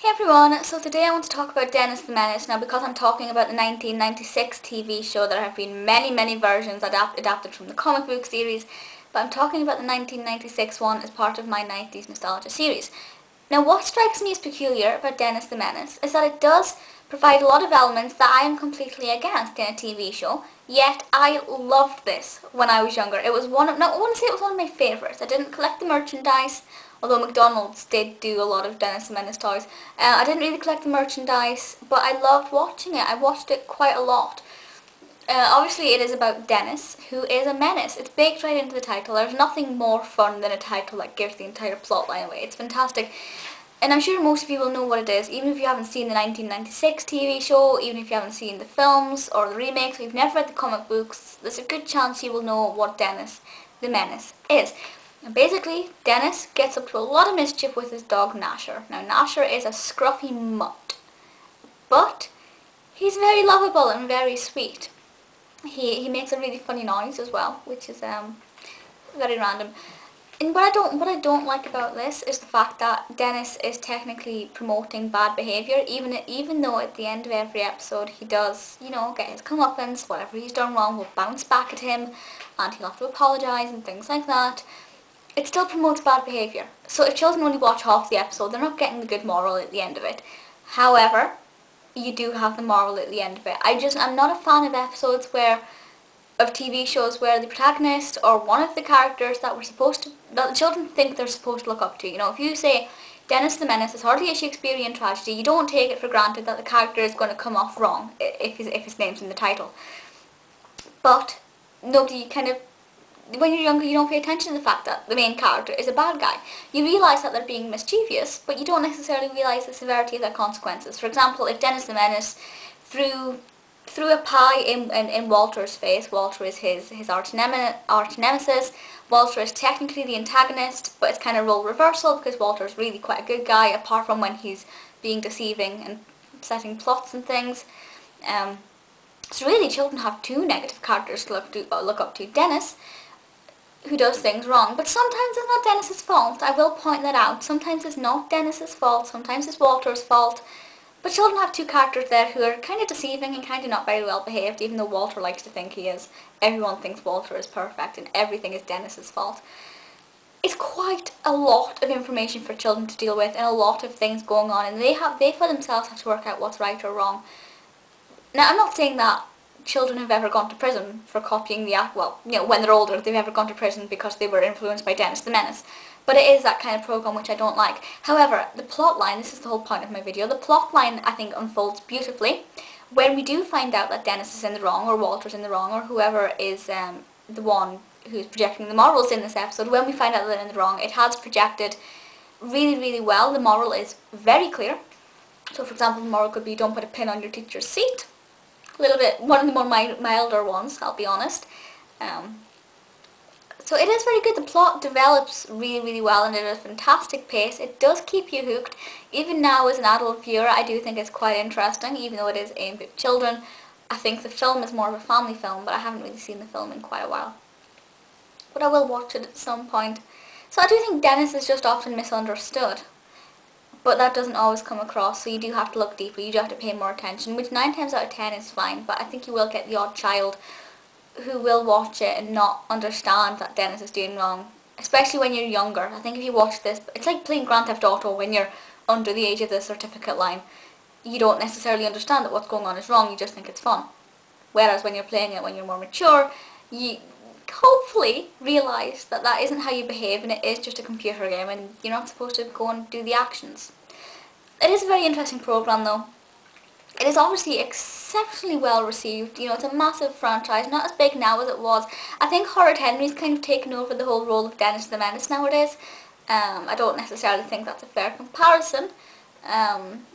Hey everyone, so today I want to talk about Dennis the Menace. Now because I'm talking about the 1996 TV show, there have been many, many versions adapt adapted from the comic book series, but I'm talking about the 1996 one as part of my 90s nostalgia series. Now what strikes me as peculiar about Dennis the Menace is that it does provide a lot of elements that I am completely against in a TV show, yet I loved this when I was younger. It was one of, I want to say it was one of my favourites. I didn't collect the merchandise, although McDonald's did do a lot of Dennis the Menace toys. Uh, I didn't really collect the merchandise, but I loved watching it. I watched it quite a lot. Uh, obviously it is about Dennis, who is a menace. It's baked right into the title. There's nothing more fun than a title that gives the entire plotline away. It's fantastic. And I'm sure most of you will know what it is, even if you haven't seen the 1996 TV show, even if you haven't seen the films or the remakes, or you've never read the comic books, there's a good chance you will know what Dennis the Menace is. And basically, Dennis gets up to a lot of mischief with his dog Gnasher. Now, Gnasher is a scruffy mutt, but he's very lovable and very sweet. He, he makes a really funny noise as well, which is um, very random. And what I don't what I don't like about this is the fact that Dennis is technically promoting bad behaviour, even even though at the end of every episode he does, you know, get his comeuppance, whatever he's done wrong will bounce back at him, and he'll have to apologise and things like that it still promotes bad behaviour. So if children only watch half the episode, they're not getting the good moral at the end of it. However, you do have the moral at the end of it. I just, I'm not a fan of episodes where, of TV shows where the protagonist or one of the characters that we're supposed to, that the children think they're supposed to look up to. You know, if you say, Dennis the Menace is hardly a Shakespearean tragedy, you don't take it for granted that the character is going to come off wrong if his, if his name's in the title. But nobody kind of when you're younger, you don't pay attention to the fact that the main character is a bad guy. You realise that they're being mischievous, but you don't necessarily realise the severity of their consequences. For example, if Dennis the Menace threw threw a pie in, in, in Walter's face, Walter is his, his arch, arch nemesis, Walter is technically the antagonist, but it's kind of role reversal because Walter's really quite a good guy, apart from when he's being deceiving and setting plots and things. Um, so really, children have two negative characters to look, to, uh, look up to. Dennis who does things wrong. But sometimes it's not Dennis's fault. I will point that out. Sometimes it's not Dennis's fault. Sometimes it's Walter's fault. But children have two characters there who are kind of deceiving and kind of not very well behaved, even though Walter likes to think he is. Everyone thinks Walter is perfect and everything is Dennis's fault. It's quite a lot of information for children to deal with and a lot of things going on and they have they for themselves have to work out what's right or wrong. Now I'm not saying that children have ever gone to prison for copying the act, well, you know, when they're older, they've ever gone to prison because they were influenced by Dennis the Menace. But it is that kind of program which I don't like. However, the plot line, this is the whole point of my video, the plot line I think unfolds beautifully when we do find out that Dennis is in the wrong or Walter's in the wrong or whoever is um, the one who's projecting the morals in this episode, when we find out that they're in the wrong, it has projected really, really well. The moral is very clear. So for example, the moral could be don't put a pin on your teacher's seat a little bit, one of the more milder ones, I'll be honest. Um, so it is very good. The plot develops really, really well and at a fantastic pace. It does keep you hooked. Even now as an adult viewer, I do think it's quite interesting, even though it is aimed at children. I think the film is more of a family film, but I haven't really seen the film in quite a while. But I will watch it at some point. So I do think Dennis is just often misunderstood but that doesn't always come across so you do have to look deeper, you do have to pay more attention which 9 times out of 10 is fine but I think you will get the odd child who will watch it and not understand that Dennis is doing wrong especially when you're younger. I think if you watch this, it's like playing Grand Theft Auto when you're under the age of the certificate line. You don't necessarily understand that what's going on is wrong, you just think it's fun. Whereas when you're playing it when you're more mature, you hopefully realise that that isn't how you behave and it is just a computer game and you're not supposed to go and do the actions. It is a very interesting program though. It is obviously exceptionally well received. You know, it's a massive franchise, not as big now as it was. I think Horrid Henry's kind of taken over the whole role of Dennis the Menace nowadays. Um, I don't necessarily think that's a fair comparison. Um,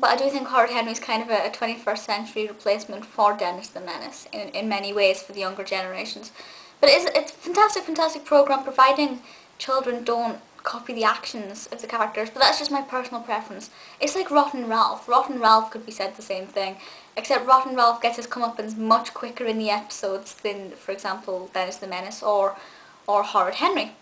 but I do think Horrid is kind of a, a 21st century replacement for Dennis the Menace in, in many ways for the younger generations. But it is, it's a fantastic, fantastic program providing children don't copy the actions of the characters, but that's just my personal preference. It's like Rotten Ralph. Rotten Ralph could be said the same thing, except Rotten Ralph gets his comeuppance much quicker in the episodes than, for example, Dennis the Menace or, or Horrid Henry.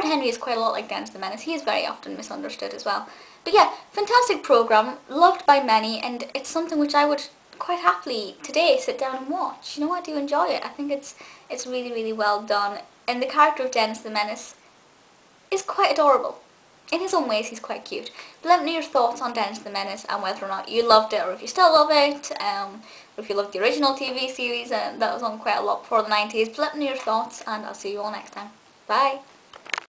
Horrid Henry is quite a lot like Dennis the Menace. He is very often misunderstood as well. But yeah, fantastic program, loved by many, and it's something which I would quite happily today sit down and watch. You know, I do enjoy it. I think it's it's really, really well done. And the character of Dennis the Menace is quite adorable. In his own ways, he's quite cute. But let me know your thoughts on Dennis the Menace and whether or not you loved it or if you still love it. Um, or if you loved the original TV series and uh, that was on quite a lot before the 90s. But let me know your thoughts and I'll see you all next time. Bye.